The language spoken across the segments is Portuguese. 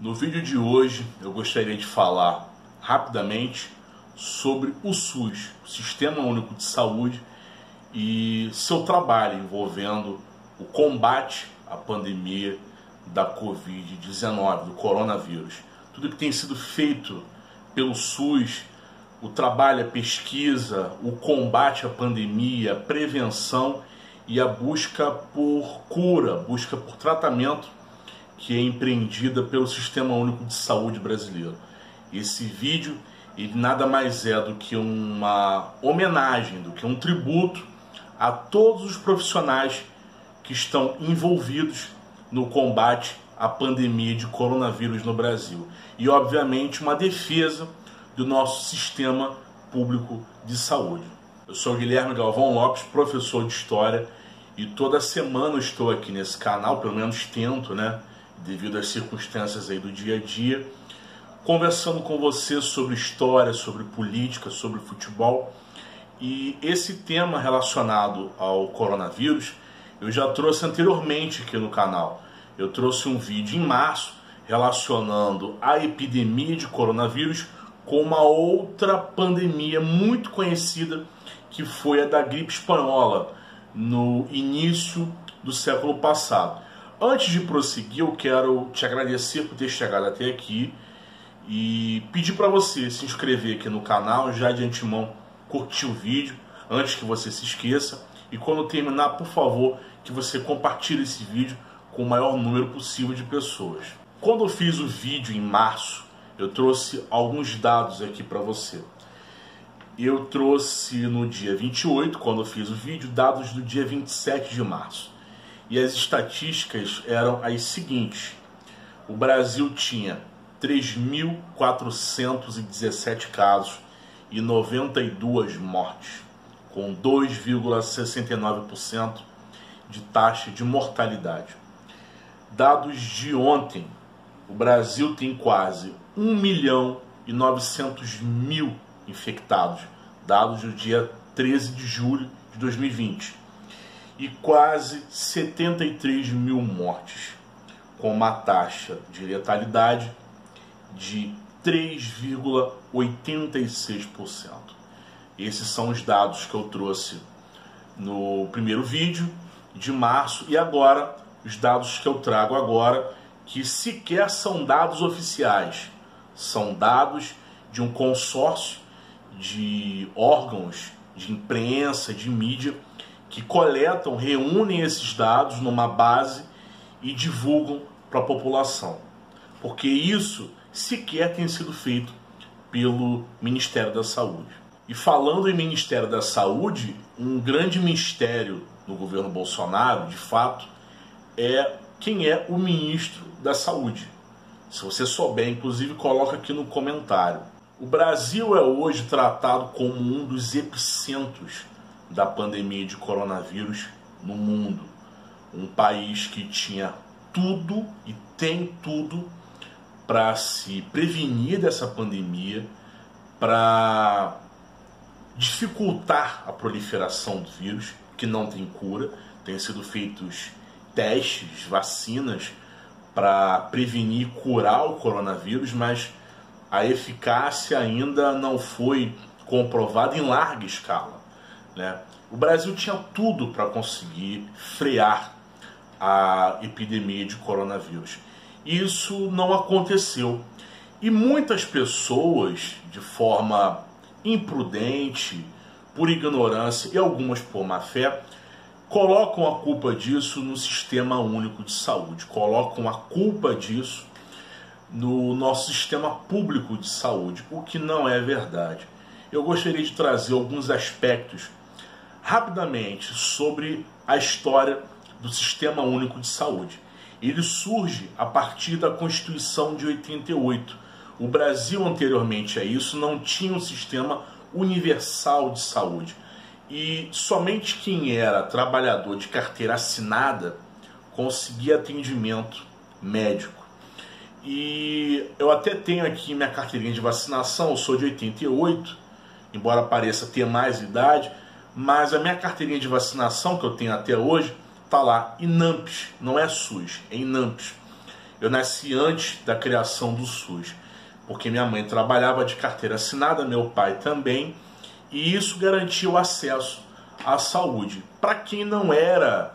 No vídeo de hoje eu gostaria de falar rapidamente sobre o SUS, Sistema Único de Saúde, e seu trabalho envolvendo o combate à pandemia da Covid-19, do coronavírus. Tudo que tem sido feito pelo SUS, o trabalho, a pesquisa, o combate à pandemia, a prevenção e a busca por cura, busca por tratamento que é empreendida pelo Sistema Único de Saúde brasileiro. Esse vídeo ele nada mais é do que uma homenagem, do que um tributo a todos os profissionais que estão envolvidos no combate à pandemia de coronavírus no Brasil. E, obviamente, uma defesa do nosso sistema público de saúde. Eu sou Guilherme Galvão Lopes, professor de História, e toda semana estou aqui nesse canal, pelo menos tento, né? Devido às circunstâncias aí do dia a dia, conversando com você sobre história, sobre política, sobre futebol. E esse tema relacionado ao coronavírus eu já trouxe anteriormente aqui no canal. Eu trouxe um vídeo em março relacionando a epidemia de coronavírus com uma outra pandemia muito conhecida que foi a da gripe espanhola no início do século passado. Antes de prosseguir, eu quero te agradecer por ter chegado até aqui e pedir para você se inscrever aqui no canal, já de antemão curtir o vídeo, antes que você se esqueça. E quando terminar, por favor, que você compartilhe esse vídeo com o maior número possível de pessoas. Quando eu fiz o vídeo em março, eu trouxe alguns dados aqui para você. Eu trouxe no dia 28, quando eu fiz o vídeo, dados do dia 27 de março e as estatísticas eram as seguintes: o Brasil tinha 3.417 casos e 92 mortes, com 2,69% de taxa de mortalidade. Dados de ontem, o Brasil tem quase 1 milhão e 900 mil infectados, dados do dia 13 de julho de 2020 e quase 73 mil mortes, com uma taxa de letalidade de 3,86%. Esses são os dados que eu trouxe no primeiro vídeo de março e agora os dados que eu trago agora, que sequer são dados oficiais, são dados de um consórcio de órgãos de imprensa, de mídia que coletam, reúnem esses dados numa base e divulgam para a população. Porque isso sequer tem sido feito pelo Ministério da Saúde. E falando em Ministério da Saúde, um grande mistério no governo Bolsonaro, de fato, é quem é o ministro da Saúde. Se você souber, inclusive, coloca aqui no comentário. O Brasil é hoje tratado como um dos epicentros da pandemia de coronavírus no mundo. Um país que tinha tudo e tem tudo para se prevenir dessa pandemia, para dificultar a proliferação do vírus, que não tem cura. Têm sido feitos testes, vacinas para prevenir e curar o coronavírus, mas a eficácia ainda não foi comprovada em larga escala. Né? O Brasil tinha tudo para conseguir frear a epidemia de coronavírus. Isso não aconteceu. E muitas pessoas, de forma imprudente, por ignorância e algumas por má fé, colocam a culpa disso no sistema único de saúde, colocam a culpa disso no nosso sistema público de saúde, o que não é verdade. Eu gostaria de trazer alguns aspectos rapidamente sobre a história do Sistema Único de Saúde. Ele surge a partir da Constituição de 88. O Brasil, anteriormente a isso, não tinha um sistema universal de saúde. E somente quem era trabalhador de carteira assinada conseguia atendimento médico. E eu até tenho aqui minha carteirinha de vacinação, eu sou de 88, embora pareça ter mais idade, mas a minha carteirinha de vacinação que eu tenho até hoje está lá, INAMPS, não é SUS, é INAMPS. Eu nasci antes da criação do SUS, porque minha mãe trabalhava de carteira assinada, meu pai também, e isso garantia o acesso à saúde. Para quem não era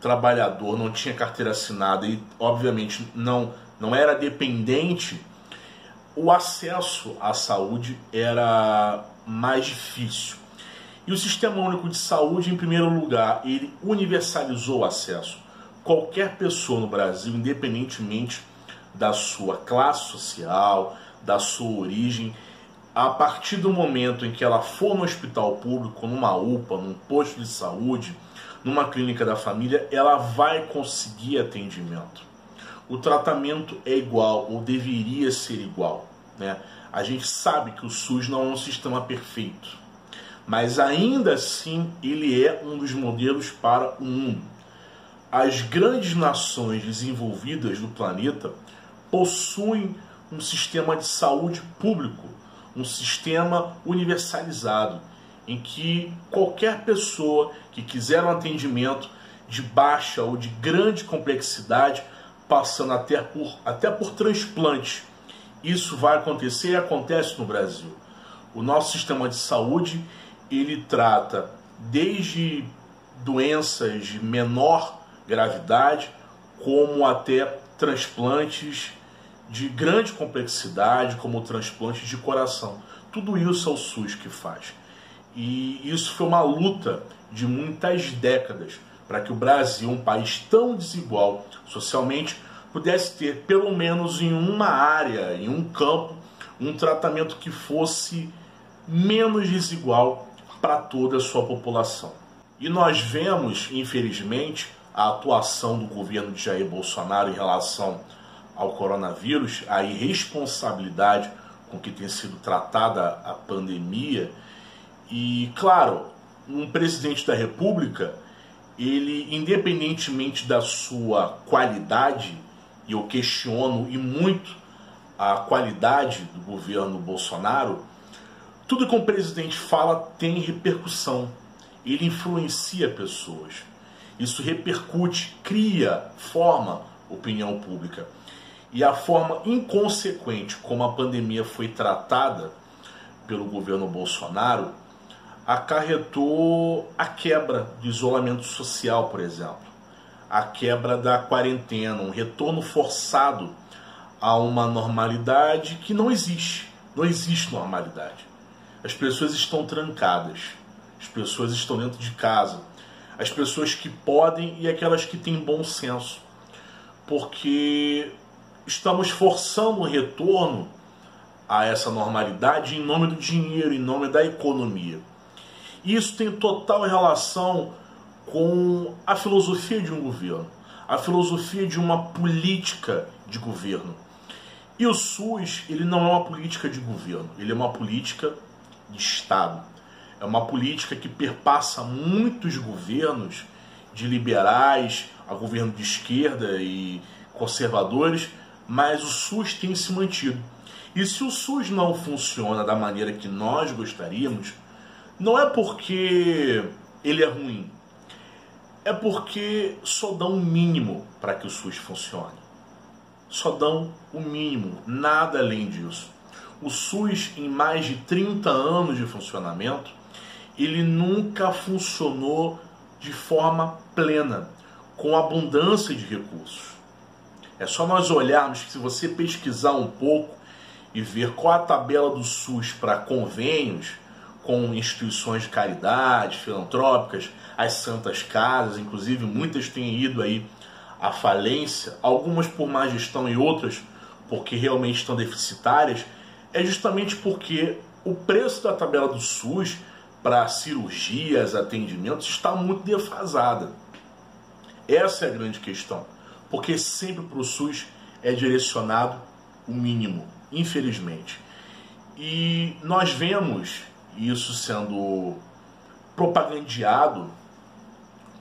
trabalhador, não tinha carteira assinada e, obviamente, não, não era dependente, o acesso à saúde era mais difícil. E o Sistema Único de Saúde, em primeiro lugar, ele universalizou o acesso. Qualquer pessoa no Brasil, independentemente da sua classe social, da sua origem, a partir do momento em que ela for no hospital público, numa UPA, num posto de saúde, numa clínica da família, ela vai conseguir atendimento. O tratamento é igual ou deveria ser igual. Né? A gente sabe que o SUS não é um sistema perfeito, mas ainda assim ele é um dos modelos para o mundo. As grandes nações desenvolvidas do planeta possuem um sistema de saúde público, um sistema universalizado, em que qualquer pessoa que quiser um atendimento de baixa ou de grande complexidade, passando até por, até por transplante, isso vai acontecer e acontece no Brasil. O nosso sistema de saúde ele trata desde doenças de menor gravidade, como até transplantes de grande complexidade, como transplantes de coração. Tudo isso é o SUS que faz. E isso foi uma luta de muitas décadas para que o Brasil, um país tão desigual socialmente, pudesse ter pelo menos em uma área, em um campo, um tratamento que fosse menos desigual para toda a sua população. E nós vemos, infelizmente, a atuação do governo de Jair Bolsonaro em relação ao coronavírus, a irresponsabilidade com que tem sido tratada a pandemia. E, claro, um presidente da República, ele, independentemente da sua qualidade, e eu questiono e muito a qualidade do governo Bolsonaro, tudo que um presidente fala tem repercussão. Ele influencia pessoas. Isso repercute, cria, forma opinião pública. E a forma inconsequente como a pandemia foi tratada pelo governo Bolsonaro acarretou a quebra do isolamento social, por exemplo a quebra da quarentena, um retorno forçado a uma normalidade que não existe. Não existe normalidade. As pessoas estão trancadas, as pessoas estão dentro de casa, as pessoas que podem e aquelas que têm bom senso, porque estamos forçando o retorno a essa normalidade em nome do dinheiro, em nome da economia. Isso tem total relação com a filosofia de um governo, a filosofia de uma política de governo. E o SUS, ele não é uma política de governo, ele é uma política de Estado. É uma política que perpassa muitos governos, de liberais a governo de esquerda e conservadores, mas o SUS tem se mantido. E se o SUS não funciona da maneira que nós gostaríamos, não é porque ele é ruim, é porque só dão o mínimo para que o SUS funcione. Só dão o mínimo, nada além disso. O SUS, em mais de 30 anos de funcionamento, ele nunca funcionou de forma plena, com abundância de recursos. É só nós olharmos que se você pesquisar um pouco e ver qual a tabela do SUS para convênios com instituições de caridade, filantrópicas, as santas casas, inclusive muitas têm ido aí à falência, algumas por má gestão e outras porque realmente estão deficitárias, é justamente porque o preço da tabela do SUS para cirurgias, atendimentos está muito defasada. Essa é a grande questão, porque sempre para o SUS é direcionado o mínimo, infelizmente. E nós vemos isso sendo propagandeado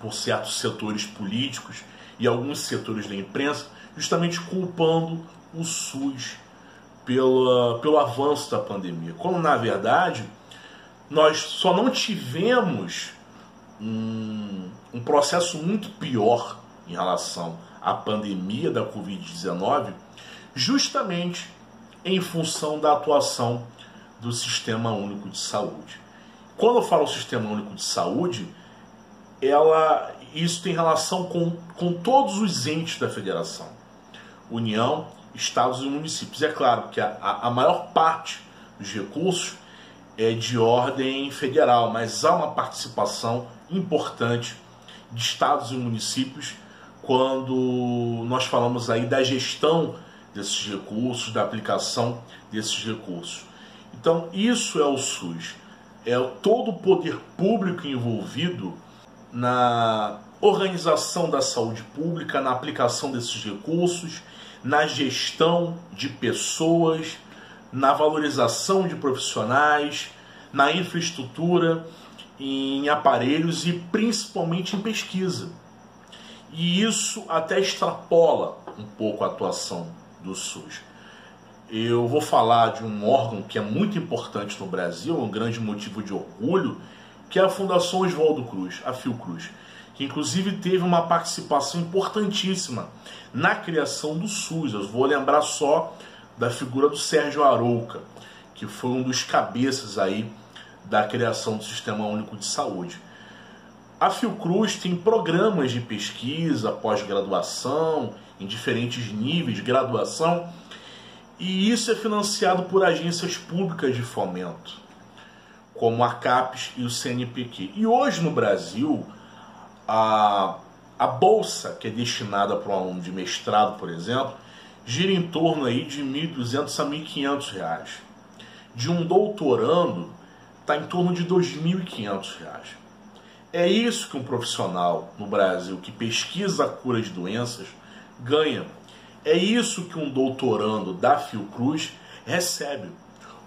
por certos setores políticos e alguns setores da imprensa, justamente culpando o SUS pela, pelo avanço da pandemia. Quando, na verdade, nós só não tivemos um, um processo muito pior em relação a pandemia da Covid-19, justamente em função da atuação do Sistema Único de Saúde. Quando eu falo Sistema Único de Saúde, ela, isso tem relação com, com todos os entes da federação: União, Estados e municípios. É claro que a, a maior parte dos recursos é de ordem federal, mas há uma participação importante de estados e municípios quando nós falamos aí da gestão desses recursos, da aplicação desses recursos. Então, isso é o SUS. É todo o poder público envolvido na organização da saúde pública, na aplicação desses recursos, na gestão de pessoas, na valorização de profissionais, na infraestrutura, em aparelhos e principalmente em pesquisa. E isso até extrapola um pouco a atuação do SUS. Eu vou falar de um órgão que é muito importante no Brasil, um grande motivo de orgulho, que é a Fundação Oswaldo Cruz, a Fiocruz, que inclusive teve uma participação importantíssima na criação do SUS. Eu vou lembrar só da figura do Sérgio Arouca, que foi um dos cabeças aí da criação do Sistema Único de Saúde. A Fiocruz tem programas de pesquisa, pós-graduação, em diferentes níveis de graduação, e isso é financiado por agências públicas de fomento, como a CAPES e o CNPq. E hoje no Brasil, a, a bolsa que é destinada para um aluno de mestrado, por exemplo, gira em torno aí de R$ 1.200 a R$ 1.500. De um doutorando, está em torno de R$ 2.500. É isso que um profissional no Brasil que pesquisa a cura de doenças ganha é isso que um doutorando da Fiocruz recebe.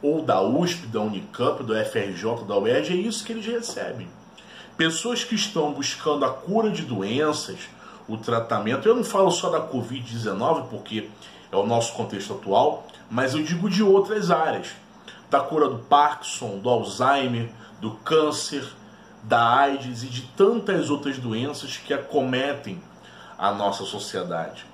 Ou da USP, da Unicamp, do FRJ, da UERJ, é isso que eles recebem. Pessoas que estão buscando a cura de doenças, o tratamento. Eu não falo só da Covid-19, porque é o nosso contexto atual, mas eu digo de outras áreas. Da cura do Parkinson, do Alzheimer, do câncer, da AIDS e de tantas outras doenças que acometem a nossa sociedade.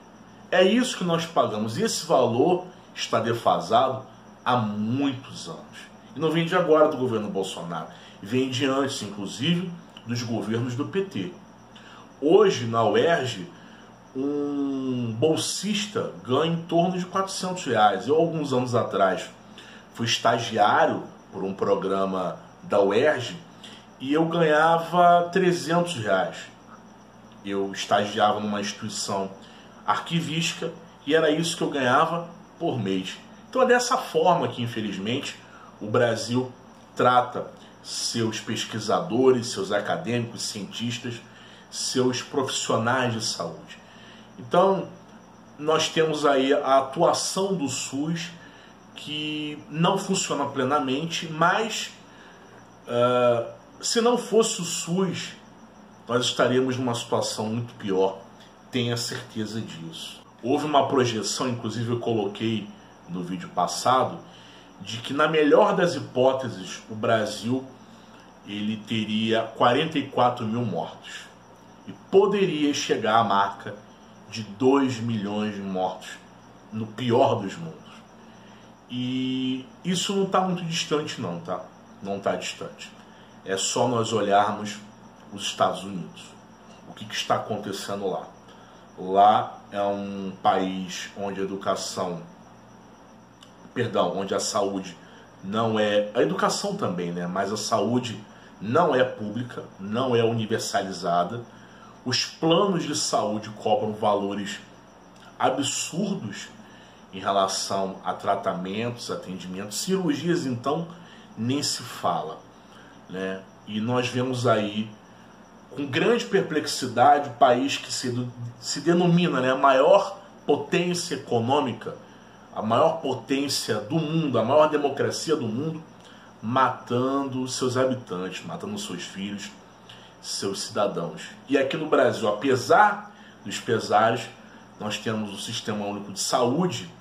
É isso que nós pagamos. E esse valor está defasado há muitos anos. E não vem de agora do governo Bolsonaro. Vem de antes, inclusive, dos governos do PT. Hoje, na UERJ, um bolsista ganha em torno de 400 reais. Eu, alguns anos atrás, fui estagiário por um programa da UERJ e eu ganhava 300 reais. Eu estagiava numa instituição arquivística e era isso que eu ganhava por mês. Então é dessa forma que, infelizmente, o Brasil trata seus pesquisadores, seus acadêmicos, cientistas, seus profissionais de saúde. Então, nós temos aí a atuação do SUS que não funciona plenamente, mas uh, se não fosse o SUS, nós estaríamos numa situação muito pior tenha certeza disso. Houve uma projeção, inclusive eu coloquei no vídeo passado, de que na melhor das hipóteses o Brasil ele teria 44 mil mortos e poderia chegar à marca de 2 milhões de mortos no pior dos mundos. E isso não está muito distante não, tá? Não está distante. É só nós olharmos os Estados Unidos. O que, que está acontecendo lá? Lá é um país onde a educação, perdão, onde a saúde não é, a educação também, né? Mas a saúde não é pública, não é universalizada. Os planos de saúde cobram valores absurdos em relação a tratamentos, atendimentos, cirurgias, então nem se fala, né? E nós vemos aí com grande perplexidade o país que se, se denomina né, a maior potência econômica, a maior potência do mundo, a maior democracia do mundo, matando seus habitantes, matando seus filhos, seus cidadãos. E aqui no Brasil, apesar dos pesares, nós temos um sistema único de saúde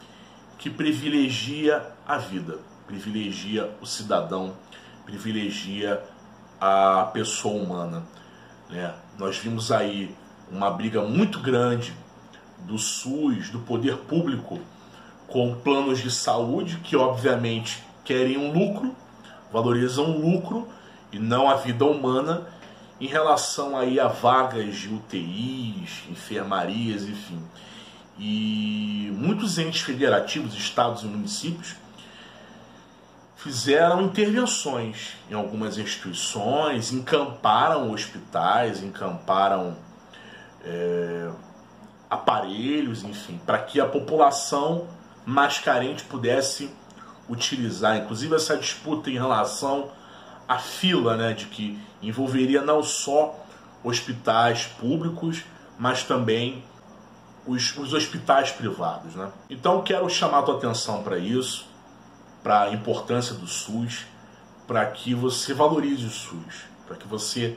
que privilegia a vida, privilegia o cidadão, privilegia a pessoa humana. Né? Nós vimos aí uma briga muito grande do SUS, do poder público, com planos de saúde que, obviamente, querem um lucro, valorizam o lucro e não a vida humana em relação aí a vagas de UTIs, enfermarias, enfim. E muitos entes federativos, estados e municípios fizeram intervenções em algumas instituições, encamparam hospitais, encamparam é, aparelhos, enfim, para que a população mais carente pudesse utilizar. Inclusive essa disputa em relação à fila, né, de que envolveria não só hospitais públicos, mas também os, os hospitais privados. Né? Então quero chamar a tua atenção para isso, para a importância do SUS, para que você valorize o SUS, para que você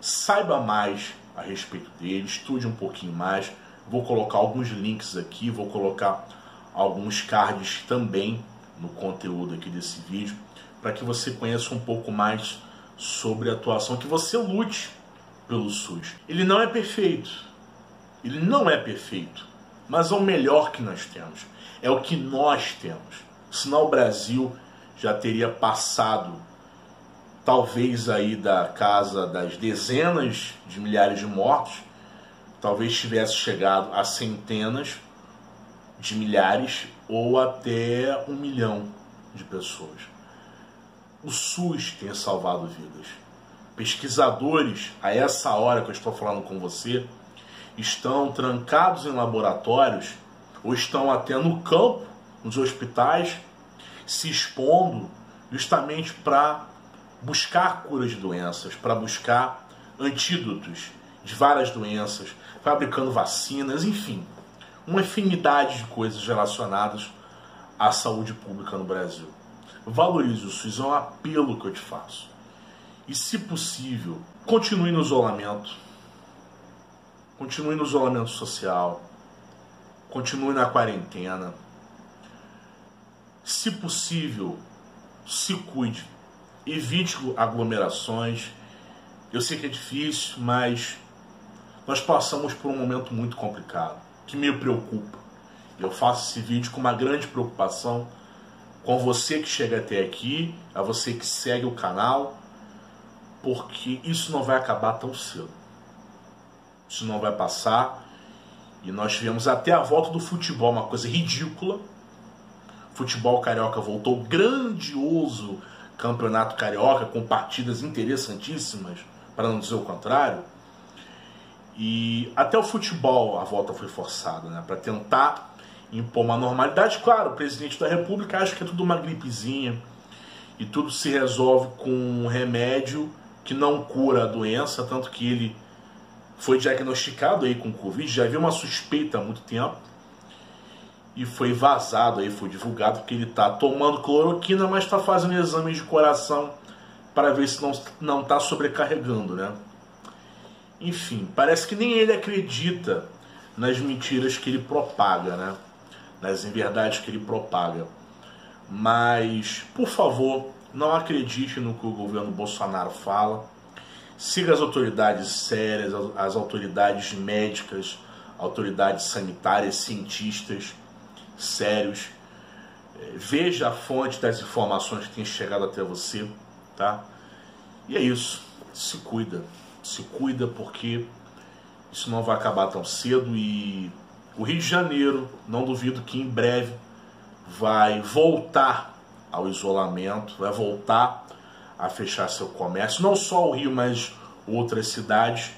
saiba mais a respeito dele, estude um pouquinho mais. Vou colocar alguns links aqui, vou colocar alguns cards também no conteúdo aqui desse vídeo, para que você conheça um pouco mais sobre a atuação, que você lute pelo SUS. Ele não é perfeito, ele não é perfeito, mas é o melhor que nós temos, é o que nós temos. Senão o Brasil já teria passado talvez aí da casa das dezenas de milhares de mortos, talvez tivesse chegado a centenas de milhares ou até um milhão de pessoas. O SUS tem salvado vidas. Pesquisadores, a essa hora que eu estou falando com você, estão trancados em laboratórios ou estão até no campo, nos hospitais, se expondo justamente para buscar cura de doenças, para buscar antídotos de várias doenças, fabricando vacinas, enfim, uma infinidade de coisas relacionadas à saúde pública no Brasil. Valorize o SUS, é um apelo que eu te faço. E, se possível, continue no isolamento. Continue no isolamento social. Continue na quarentena. Se possível, se cuide evite aglomerações. Eu sei que é difícil, mas nós passamos por um momento muito complicado, que me preocupa. Eu faço esse vídeo com uma grande preocupação com você que chega até aqui, a você que segue o canal, porque isso não vai acabar tão cedo. Isso não vai passar. E nós tivemos até a volta do futebol, uma coisa ridícula. Futebol carioca voltou grandioso campeonato carioca com partidas interessantíssimas, para não dizer o contrário. E até o futebol a volta foi forçada, né, para tentar impor uma normalidade. Claro, o presidente da República acha que é tudo uma gripezinha e tudo se resolve com um remédio que não cura a doença, tanto que ele foi diagnosticado aí com Covid, já havia uma suspeita há muito tempo e foi vazado aí, foi divulgado que ele está tomando cloroquina, mas está fazendo exames de coração para ver se não não está sobrecarregando, né? Enfim, parece que nem ele acredita nas mentiras que ele propaga, né? Nas inverdades que ele propaga. Mas, por favor, não acredite no que o governo Bolsonaro fala. Siga as autoridades sérias, as autoridades médicas, autoridades sanitárias, cientistas sérios. É, veja a fonte das informações que tem chegado até você, tá? E é isso. Se cuida. Se cuida porque isso não vai acabar tão cedo e o Rio de Janeiro, não duvido que em breve vai voltar ao isolamento, vai voltar a fechar seu comércio, não só o Rio, mas outras cidades,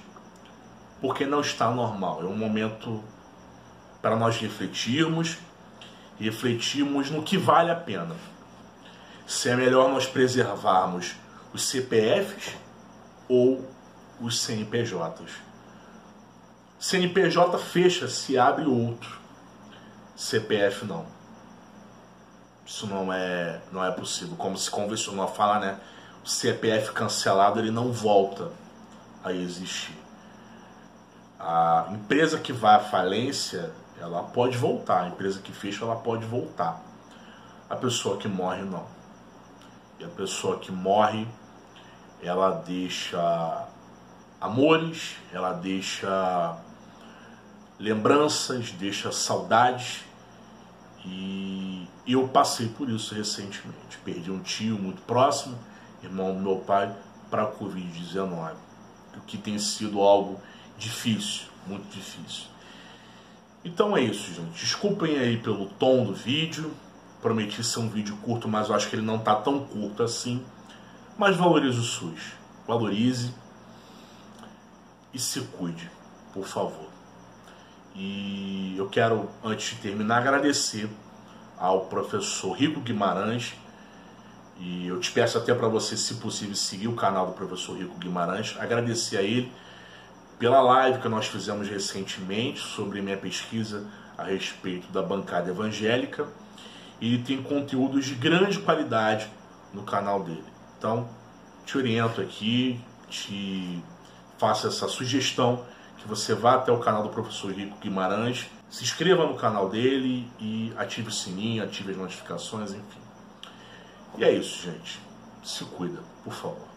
porque não está normal. É um momento para nós refletirmos refletimos no que vale a pena. Se é melhor nós preservarmos os CPFs ou os CNPJs. CNPJ fecha, se abre outro. CPF não. Isso não é, não é possível. Como se convencionou a falar, né? O CPF cancelado ele não volta a existir. A empresa que vai à falência ela pode voltar. A empresa que fecha, ela pode voltar. A pessoa que morre, não. E a pessoa que morre, ela deixa amores, ela deixa lembranças, deixa saudades. E eu passei por isso recentemente. Perdi um tio muito próximo, irmão do meu pai, para a Covid-19, o que tem sido algo difícil, muito difícil. Então é isso, gente. Desculpem aí pelo tom do vídeo. Prometi ser um vídeo curto, mas eu acho que ele não está tão curto assim. Mas valorize o SUS. Valorize e se cuide, por favor. E eu quero, antes de terminar, agradecer ao professor Rico Guimarães. E eu te peço até para você, se possível, seguir o canal do professor Rico Guimarães. Agradecer a ele pela live que nós fizemos recentemente sobre minha pesquisa a respeito da bancada evangélica. E tem conteúdos de grande qualidade no canal dele. Então, te oriento aqui, te faço essa sugestão que você vá até o canal do professor Rico Guimarães, se inscreva no canal dele e ative o sininho, ative as notificações, enfim. E é isso, gente. Se cuida, por favor.